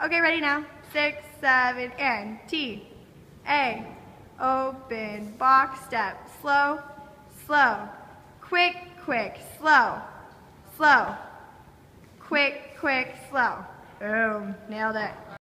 Okay, ready now. Six, seven, and T, A, open, box step, slow, slow, quick, quick, slow, slow, quick, quick, slow. Boom, nailed it.